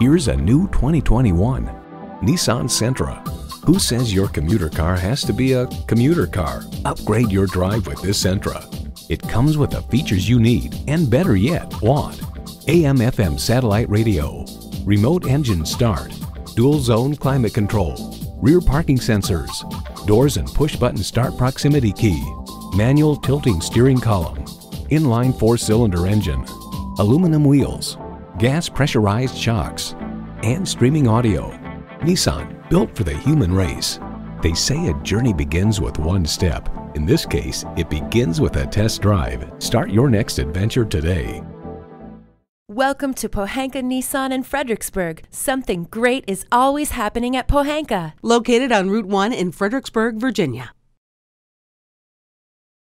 Here's a new 2021 Nissan Sentra. Who says your commuter car has to be a commuter car? Upgrade your drive with this Sentra. It comes with the features you need and better yet, want. AM FM satellite radio, remote engine start, dual zone climate control, rear parking sensors, doors and push button start proximity key, manual tilting steering column, inline four cylinder engine, aluminum wheels, gas pressurized shocks, and streaming audio. Nissan, built for the human race. They say a journey begins with one step. In this case, it begins with a test drive. Start your next adventure today. Welcome to Pohanka Nissan in Fredericksburg. Something great is always happening at Pohanka. Located on Route 1 in Fredericksburg, Virginia.